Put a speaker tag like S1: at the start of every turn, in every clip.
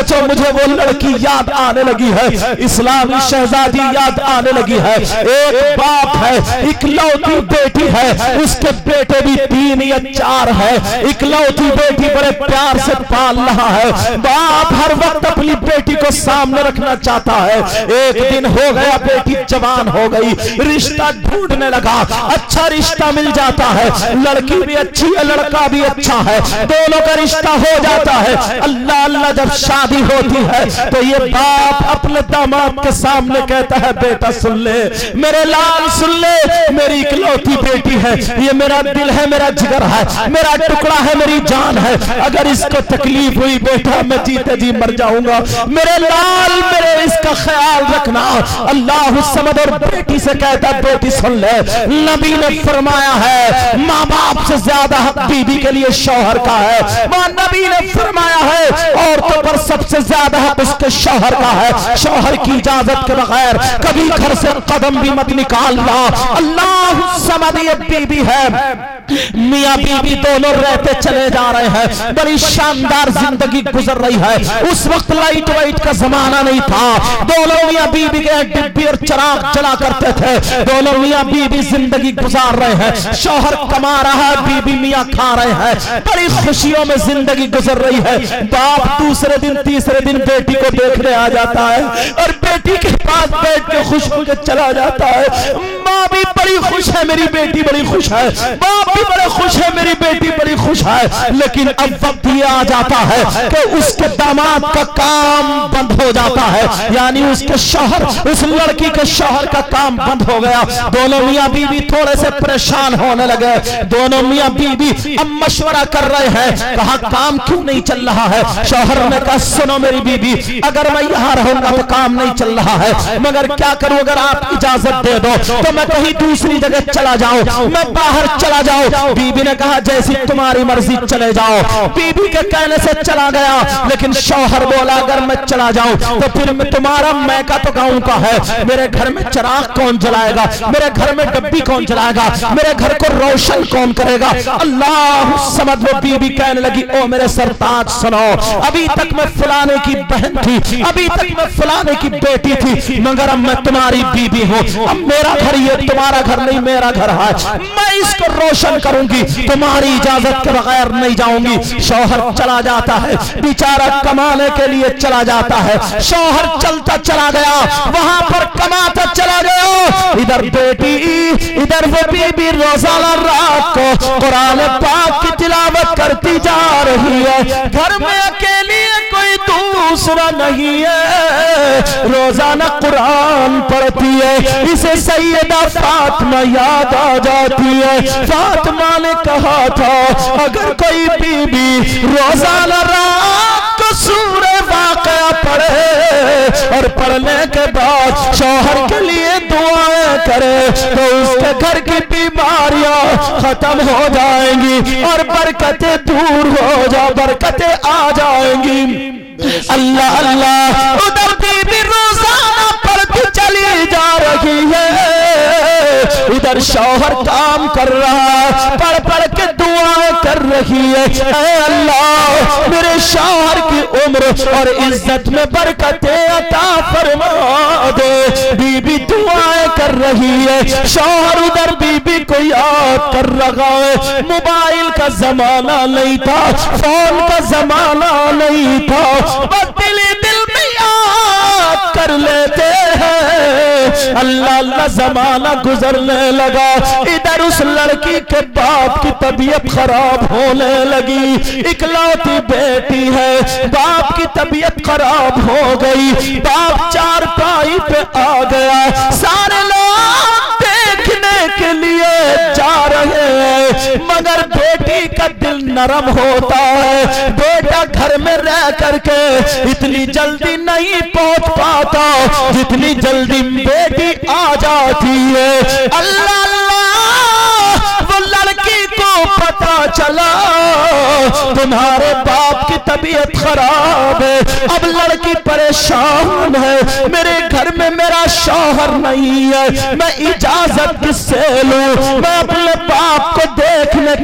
S1: سوچو مجھے وہ لڑکی یاد آنے لگی ہے، اسلامی شہزادی یاد آنے لگی ہے۔ ایک باپ ہے، اکلوتی بیٹی ہے، اس کے بیٹے بھی تین یا چار ہے اکلوتی بیٹی بڑے پیار سے پال رہا ہے۔ باپ ہر وقت اپنی بیٹی کو سامنے رکھنا چاہتا ہے۔ ایک دن ہو گیا، بیٹی جوان ہو گئی۔ رشتہ ڈھونڈنے لگا۔ اچھا رشتہ مل جاتا ہے۔ لڑکی بھی اچھی ہے، لڑکا بھی اچھا ہے۔ دونوں کا رشتہ ہو جاتا ہے۔ اللہ اللہ جب شاد شادی ہوتی ہے تو یہ باپ اپنے داماد کے سامنے کہتا ہے بیٹا سن لے میرے لال سن لے میری اکلوتی بیٹی ہے یہ میرا دل ہے میرا جگر ہے میرا ٹکڑا ہے میری جان ہے اگر اس کو تکلیف ہوئی بیٹا میں جیتے جی مر جاؤں گا۔ میرے لال میرے اس کا خیال رکھنا۔ اللہ سمد اور بیٹی سے کہتا بیٹی سن لے۔ نبی نے فرمایا ہے ماں باپ سے زیادہ حق بی بی کے لیے شوہر کا ہے۔ ماں نبی نے فرمایا ہے عورتوں پر سب سب سے زیادہ حق اس کے شوہر کا ہے۔ شوہر کی اجازت کے بغیر کبھی گھر سے قدم بھی مت نکالنا اللہ سمد یہ بی بی ہے۔ میاں بی بی دونوں رہتے چلے جا رہے ہیں۔ بڑی شاندار زندگی گزر رہی ہے۔ اس وقت لائٹ وائٹ کا زمانہ نہیں تھا۔ دونوں میاں بی بی کے ڈبی اور چراغ چلا کرتے تھے۔ دونوں میاں بی بی زندگی گزار رہے ہیں۔ شوہر کما رہا ہے بی بی میاں کھا رہے ہیں۔ بڑی خوشیوں میں زندگی گزر رہی ہے۔ باپ دوسرے دن تیسرے دن بیٹی کو دیکھنے آ جاتا ہے اور بیٹی کے پاس بیٹھ کے خوش ہو کے چلا جاتا ہے۔ ماں بھی بڑی خوش ہے، میری بیٹی بڑی خوش ہے۔ باپ بھی بڑے خوش ہے میری بیٹی بڑی خوش ہے۔ لیکن اب وقت یہ آ جاتا ہے کہ اس کے داماد کا کام بند ہو جاتا ہے۔ یعنی اس کے شوہر، اس لڑکی کے شوہر کا کام بند ہو گیا۔ دونوں میاں بی بی تھوڑے سے پریشان ہونے لگے۔ دونوں میاں بی بی اب مشورہ کر رہے ہیں۔ کہا، کام کیوں نہیں چل رہا ہے؟ شوہر نے کہا سنو میری بی بی اگر میں یہاں رہوں گا تو کام نہیں چل رہا ہے۔ مگر کیا کروں، اگر آپ اجازت دے دو، تو میں کہیں دوسری جگہ چلا جاؤں، میں باہر چلا جاؤں۔ بی بی نے کہا، جیسی تمہاری مرضی چلے جاؤ۔ بی بی کے کہنے سے چلا گیا، لیکن شوہر بولا، اگر میں چلا جاؤں، تو پھر تمہارا میں تمہارا میکا تو گاؤں کا ہے۔ میرے گھر میں چراغ کون جلائے گا؟ میرے گھر میں ڈبی کون جلائے گا؟ میرے گھر کو روشن کون کرے گا؟ اللہ سمجھ وہ بی بی کہنے لگی، او میرے سرتاج سنو، ابھی تک میں فلانے کی بہن تھی ابھی تک میں فلانے کی بیٹی تھی مگر اب میں تمہاری بی بی ہوں۔ اب میرا گھر یہ تمہارا گھر نہیں میرا گھر ہے میں اس کو روشن کروں گی۔ تمہاری اجازت کے بغیر نہیں جاؤں گی۔ شوہر چلا جاتا ہے۔ بیچارہ کمانے کے لیے چلا جاتا ہے۔ شوہر چلتا چلا گیا۔ وہاں پر کماتا چلا گیا۔ ادھر بیٹی ادھر وہ بی بی روزانہ رات کو قرآن پاک کی تلاوت کرتی جا رہی ہے۔ گھر میں اکیلی کوئی دوسرا نہیں ہے۔ روزانہ قرآن پڑھتی ہے۔ اسے سیدہ فاطمہ یاد آ جاتی ہے۔ فاطمہ نے کہا تھا، اگر کوئی بی بی روزانہ رات کو سورہ واقعہ پڑھے اور پڑھنے کے بعد شوہر کے لیے دعائیں کرے تو اس کے گھر کی بیماریاں ختم ہو جائیں گی اور برکتیں دور ہو جا برکتیں آ جائیں گی۔ اللہ اللہ ادھر بی بی روزانہ پڑھتی چلی جا رہی ہے۔ ادھر شوہر کام کر رہا ہے، پڑھ پڑھ کے دعائیں کر رہی ہے۔ اے اللہ، میرے شوہر کی عمر اور عزت میں برکتیں عطا فرما رہی ہے۔ شوہر ادھر بی بی کو یاد کر رہا ہے۔ موبائل کا زمانہ نہیں تھا، فون کا زمانہ نہیں تھا۔ دل دل میں یاد کر لیتے ہیں۔ اللہ اللہ زمانہ گزرنے لگا۔ ادھر اس لڑکی کے باپ کی طبیعت خراب ہونے لگی۔ اکلوتی بیٹی ہے۔ باپ کی طبیعت خراب ہو گئی۔ باپ چار پائی پہ آ گیا۔ نرم ہوتا ہے۔ بیٹا گھر میں رہ کر کے اتنی جلدی نہیں پہنچ پاتا۔ جتنی جلدی بیٹی آ جاتی ہے۔ اللہ اللہ، وہ لڑکی کو پتا چلا۔ تمہارے باپ کی طبیعت خراب ہے۔ اب لڑکی پریشان ہے۔ میرے گھر میں میرا شوہر نہیں ہے۔ میں اجازت کس سے لوں؟ میں اپنے باپ کو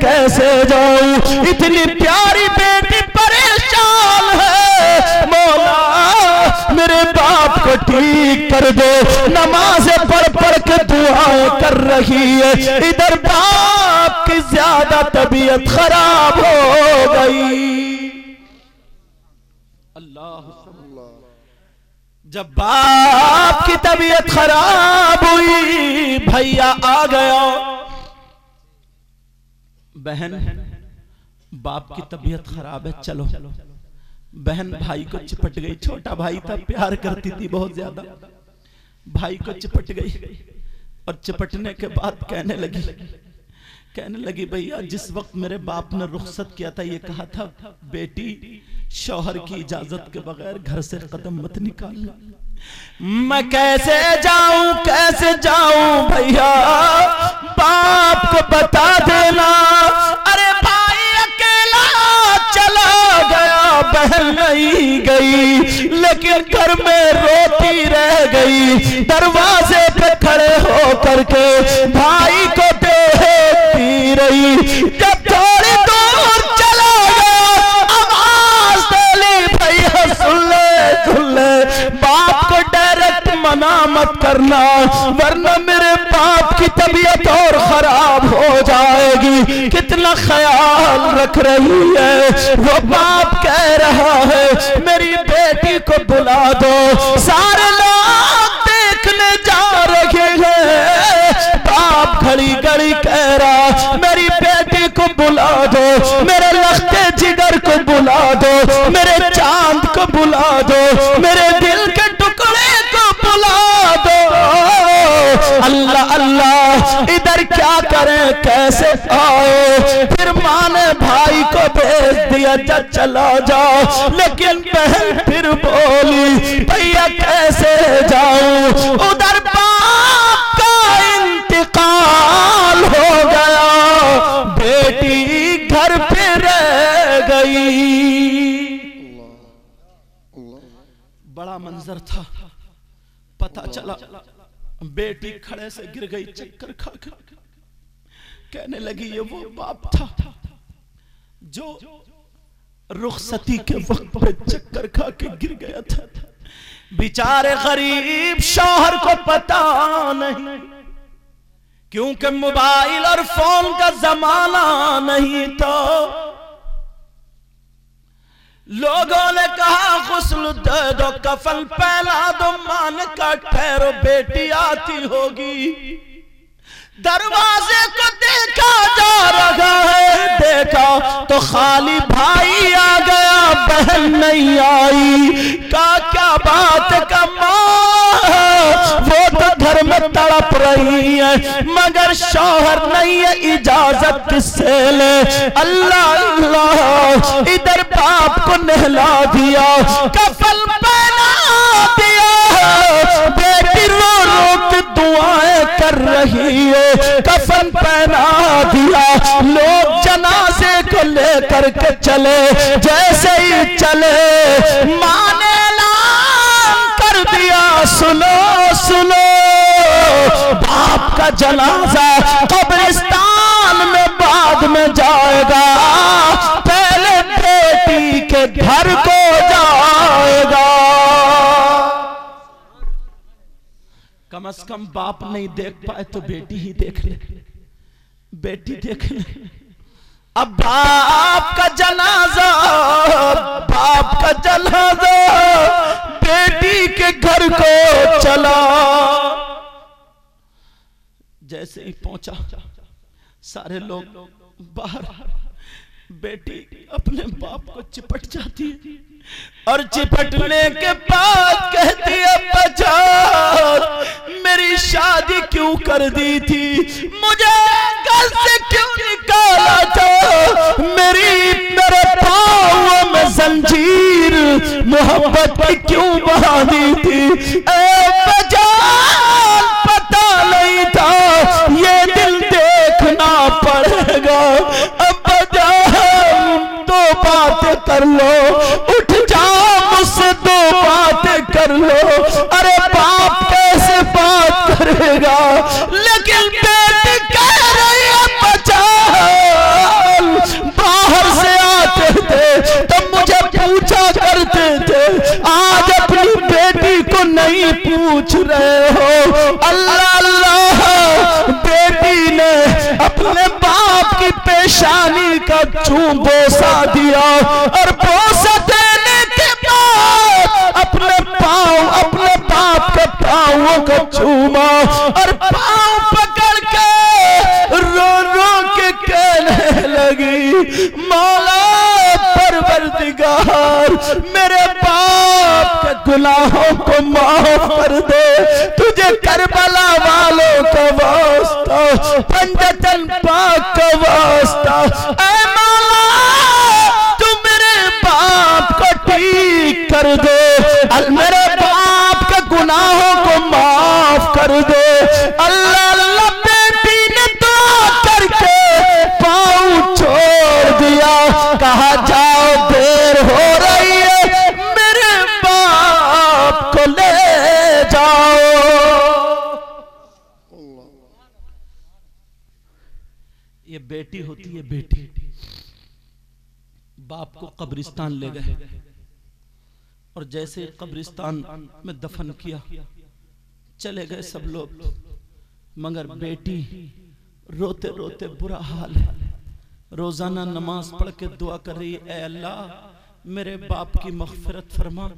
S1: کیسے جاؤں؟ اتنی پیاری بیٹی پریشان ہے۔ مولا کو ٹھیک کر دے نماز پڑھ پڑھ کے دعائیں کر رہی ہے۔ ادھر باپ کی زیادہ طبیعت خراب ہو گئی۔ اللہ جب باپ کی طبیعت خراب ہوئی، بھیا آ گیا۔ بہن، باپ کی طبیعت خراب ہے، چلو۔ بہن بھائی کو چپٹ گئی، چھوٹا بھائی تھا، پیار کرتی تھی بہت زیادہ۔ بھائی کو چپٹ گئی اور چپٹنے کے بعد کہنے لگی کہنے لگی، بھیا، جس وقت میرے باپ نے رخصت کیا تھا، یہ کہا تھا، بیٹی، شوہر کی اجازت کے بغیر گھر سے قدم مت نکالنا۔ میں کیسے جاؤں کیسے جاؤں بھیا؟ باپ کو بتا دینا۔ ارے بھائی، اکیلا چلا گیا، بہن نہیں گئی۔ لیکن گھر میں روتی رہ گئی۔ دروازے پہ کھڑے ہو کر کے بھائی کو دیکھتی رہی۔ جب کرنا ورنہ میرے باپ کی طبیعت اور خراب ہو جائے گی۔ کتنا خیال رکھ رہی ہے۔ وہ باپ کہہ رہا ہے، میری بیٹی کو بلا دو۔ سارے لوگ دیکھنے جا رہے ہیں۔ باپ گھڑی گھڑی کہہ رہا، میری بیٹی کو بلا دو۔ میرے لختے جگر کو بلا دو۔ میرے چاند کو بلا دو۔ میرے دل کیا کریں؟ کیسے آئے؟ پھر ماں نے بھائی کو بھیج دیا جا چلا جاؤ لیکن بہن پھر بولی، بھیا کیسے جاؤں؟ ادھر باپ کا انتقال ہو گیا۔ بیٹی گھر پہ رہ گئی۔ بڑا منظر تھا۔ پتا چلا۔ بیٹی کھڑے سے گر گئی، چکر کھا کر۔ کہنے لگی، یہ وہ باپ تھا جو رخصتی کے وقت پہ چکر کھا کے گر گیا تھا۔ بیچارے غریب شوہر کو پتا نہیں، کیونکہ موبائل اور فون کا زمانہ نہیں تو لوگوں نے کہا، غسل دے دو کفن پہلا دو، مان کا ٹھہرو، بیٹی آتی ہوگی۔ دروازے کو دیکھا جا رہا ہے دیکھا تو خالی بھائی آ گیا، بہن نہیں آئی۔ کا کیا بات کا ماں؟ وہ تو گھر میں تڑپ رہی ہے مگر شوہر نہیں ہے اجازت کس سے لے۔ اللہ اللہ، ادھر باپ کو نہلا دیا کفل پہنا دیا۔ بیٹی رو رو کے دعائیں کر رہی ہے، کفن پہنا دیا۔ لوگ جنازے کو لے کر کے چلے، جیسے ہی چلے، ماں نے دیا، سنو سنو۔ باپ کا جنازہ قبرستان میں بعد میں جائے گا۔ پہلے بیٹی کے گھر کو جائے گا۔ کم از کم باپ نہیں دیکھ پائے تو بیٹی ہی دیکھ لے۔ بیٹی دیکھ لے۔ اب باپ کا جنازہ، باپ کا جنازہ، بیٹی کے گھر کو چلا۔ جیسے ہی پہنچا، سارے لوگ باہر، بیٹی اپنے باپ کو چپٹ جاتی ہے اور چپٹنے کے بعد کہتی ہے بچا میری شادی کیوں کر دی تھی؟ مجھے گل سے کیوں نکالا تھا۔ میری میرے پاؤں میں زنجیر محبت کی کیوں بہا دی تھی؟ اے بجان پتا نہیں تھا۔ یہ دل دیکھنا پڑے گا۔ اب بجان دو باتیں کر لو۔ اٹھ جاؤ مجھ سے دو باتیں کر لو۔ ارے پوچھ رہے ہو؟ اللہ اللہ بیٹی نے اپنے باپ کی پیشانی کا چون بوسا دیا اور بوسا دینے کے بعد اپنے پاؤں، اپنے باپ کے پاؤں کو چوما اور پاؤں پکڑ کے رو رو کے کہنے لگی، مولا پروردگار میرے گناہوں کو معاف کر دے۔ تجھے کربلا والوں کا واسطہ، پنجتن پاک کا واسطہ۔ اے مولا، تو میرے باپ کو ٹھیک کر دے۔ میرے باپ کے گناہوں کو معاف کر دے۔ اللہ بیٹی ہوتی ہے، بیٹی۔ باپ کو قبرستان لے گئے۔ اور جیسے قبرستان میں دفن کیا، چلے گئے سب لوگ۔ مگر بیٹی روتے روتے برا حال ہے۔ روزانہ نماز پڑھ کے دعا کر رہی اے اللہ، میرے باپ کی مغفرت فرما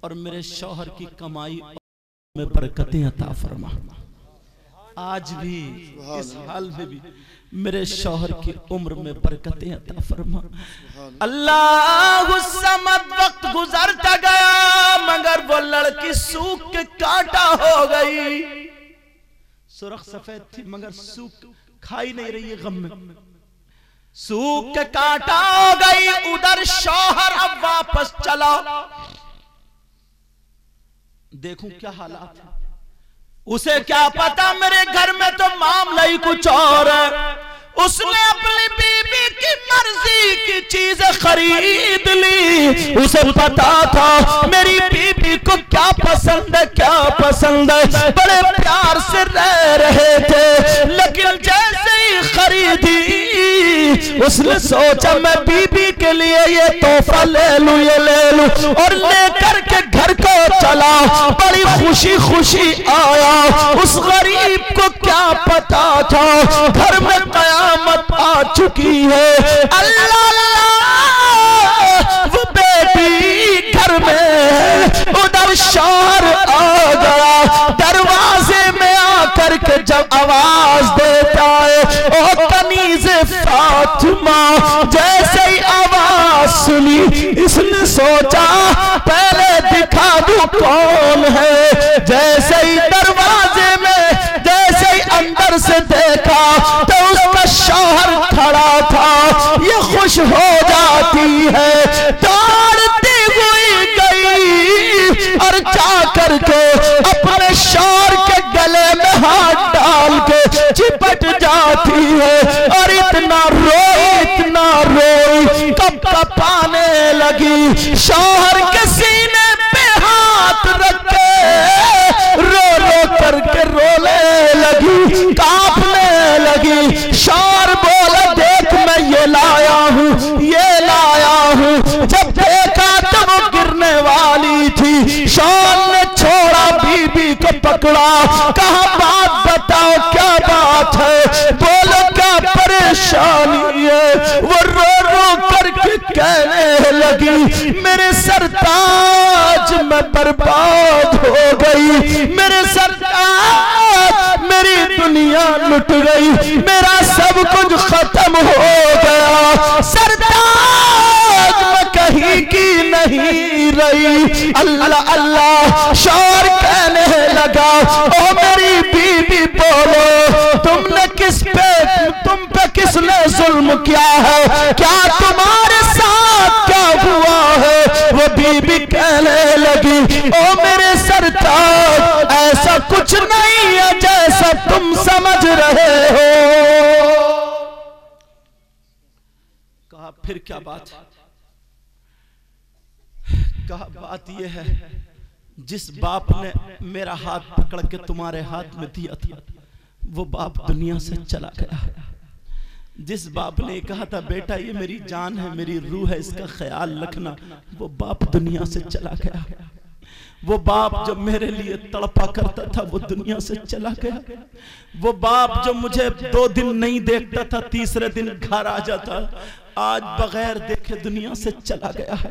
S1: اور میرے شوہر کی کمائی میں برکتیں عطا فرما۔ آج بھی اس حال میں بھی میرے شوہر کی عمر میں برکتیں عطا فرما۔ اللہ۔ السمد وقت گزرتا گیا مگر وہ لڑکی سوکھ کے کاٹا ہو گئی۔ سرخ سفید تھی مگر سوکھ کھائی نہیں رہی غم میں۔ سوکھ کے کاٹا ہو گئی ادھر شوہر اب واپس چلا۔ دیکھوں کیا حالات ہیں۔ اسے کیا پتا میرے گھر میں تو معاملہ ہی کچھ اور ہے۔ اس نے اپنی بی بی کی مرضی کی چیز خرید لی۔ اسے پتا تھا میری بی بی کو کیا پسند ہے، کیا پسند ہے۔ بڑے پیار سے رہ رہے تھے، لیکن جیسے ہی خریدی اس نے سوچا میں بی بی کے لیے یہ توفہ لے لوں، یہ لے لوں۔ اور لے کر کے گھر کو چلا۔ بڑی خوشی خوشی آیا۔ اس غریب کو کیا پتا تھا؟ گھر میں قیامت آ چکی ہے۔ اللہ اللہ، وہ بیٹی گھر میں ادھر شار آ گیا۔ دروازے میں آ کر کے جب آواز دیتا ہے فاطمہ جیسے ہی آواز سنی، اس نے سوچا، پہلے دکھا دوں کون ہے۔ جیسے ہی دروازے میں، جیسے ہی اندر سے دیکھا تو اس کا شوہر کھڑا تھا۔ یہ خوش ہو جاتی ہے۔ دوڑتی ہوئی گئی اور جا کر کے اپنے شوہر کے لگی۔ شوہر کے سینے پہ ہاتھ رکھے۔ رو رو کر کے رولے لگی، کاپنے لگی۔ شوہر بولا، دیکھ میں یہ لایا ہوں، یہ لایا ہوں۔ جب دیکھا تو وہ گرنے والی تھی۔ شوہر نے چھوڑا بی بی کو پکڑا۔ کہا بات بتاؤ کیا بات ہے بولو کیا پریشانی ہے وہ رو رو کر کے کہنے لگی۔ میرے سرتاج میں برباد ہو گئی۔ میرے سرتاج میری دنیا لٹ گئی۔ میرا سب کچھ ختم ہو گیا۔ سرتاج میں کہیں کی نہیں رہی۔ اللہ اللہ شور کہنے لگا۔ او میری بی بی بولو، تم نے کس پہ، تم پہ کس نے ظلم کیا ہے؟ کیا تمہارے بی بی کہنے لگی، او میرے سرتاج ایسا کچھ نہیں ہے جیسا تم سمجھ رہے ہو. کہا، پھر کیا بات ہے؟ کہا، بات یہ ہے، جس باپ نے میرا ہاتھ پکڑ کے تمہارے ہاتھ میں دیا تھا، وہ باپ دنیا سے چلا گیا جس باپ نے کہا تھا، بیٹا، یہ میری جان ہے، میری روح ہے، اس کا خیال رکھنا. وہ باپ دنیا سے چلا گیا۔ وہ باپ جو میرے لیے تڑپا کرتا تھا، وہ دنیا سے چلا گیا۔ وہ باپ جو مجھے دو دن نہیں دیکھتا تھا، تیسرے دن گھر آ جاتا۔ آج بغیر دیکھے دنیا سے چلا گیا ہے۔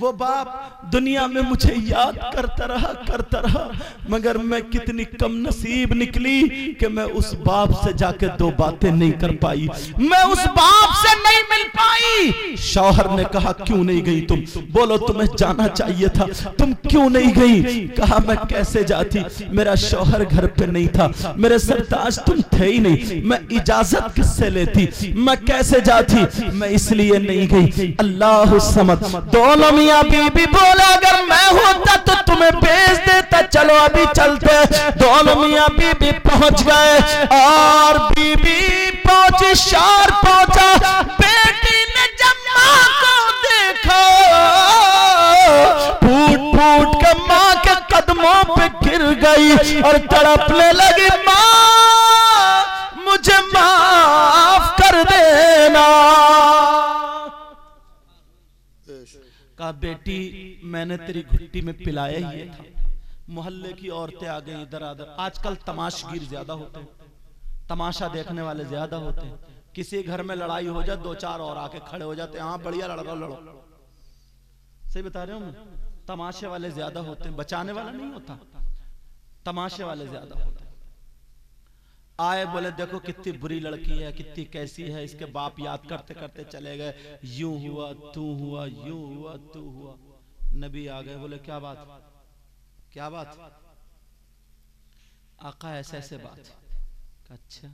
S1: وہ باپ دنیا میں مجھے یاد کرتا رہا کرتا رہا۔ مگر میں کتنی کم نصیب نکلی کہ میں اس باپ سے جا کے دو باتیں نہیں کر پائی۔ میں اس باپ سے نہیں مل پائی۔ شوہر نے کہا، کیوں نہیں گئی تم؟ بولو، تمہیں جانا چاہیے تھا۔ تم کیوں نہیں گئی؟ کہا، میں کیسے جاتی؟ میرا شوہر گھر پہ نہیں تھا۔ میرے سرتاج تم تھے ہی نہیں۔ میں اجازت کس سے لیتی؟ میں کیسے جاتی؟ میں میں اس لیے نہیں گئی. اللہ سمت دونوں میاں بی بی بولا اگر میں ہوتا تو تمہیں بیچ دیتا، چلو ابھی چلتے. دونوں میاں بی بی پہنچ گئے، اور بی بی پہنچی شار پہنچا بیٹی نے جب ماں کو دیکھا، پھوٹ پھوٹ کے ماں کے قدموں پہ گر گئی، اور تڑپنے لگی، ماں، مجھے معاف دینا۔ کہا، بیٹی، میں نے تیری گھٹی میں پلایا ہی تھا۔ محلے کی عورتیں آ گئی ادھر آدھر آج کل تماشگیر زیادہ ہوتے ہیں۔ تماشا دیکھنے والے زیادہ ہوتے ہیں۔ کسی گھر میں لڑائی ہو جائے، دو چار اور آکے کھڑے ہو جاتے ہیں۔ ہاں بڑھیا لڑ رہا لڑو۔ صحیح بتا رہے ہوں میں تماشے والے زیادہ ہوتے ہیں۔ بچانے والا نہیں ہوتا۔ تماشے والے زیادہ ہوتے ہیں۔ آئے بولے، دیکھو کتنی بری لڑکی ہے، کتنی کیسی ہے، اس کے باپ یاد کرتے کرتے چلے گئے۔ یوں ہوا تو ہوا، یوں ہوا تو ہوا۔ نبی آگئے بولے، کیا بات؟ کیا بات؟ آقا، ایسے ایسے بات۔ اچھا۔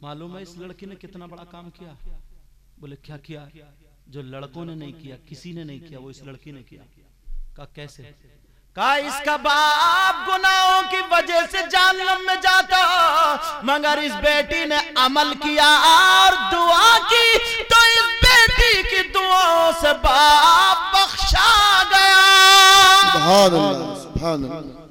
S1: معلوم ہے، اس لڑکی نے کتنا بڑا کام کیا۔ بولے، کیا کیا؟ جو لڑکوں نے نہیں کیا، کسی نے نہیں کیا، وہ اس لڑکی نے کیا۔ کہا، کیسے؟ کہا اس کا باپ گناہوں کی وجہ سے جہنم میں جاتا، مگر اس بیٹی نے عمل کیا اور دعا کی، تو اس بیٹی کی دعاوں سے باپ بخشا گیا۔
S2: سبحان اللہ سبحان اللہ۔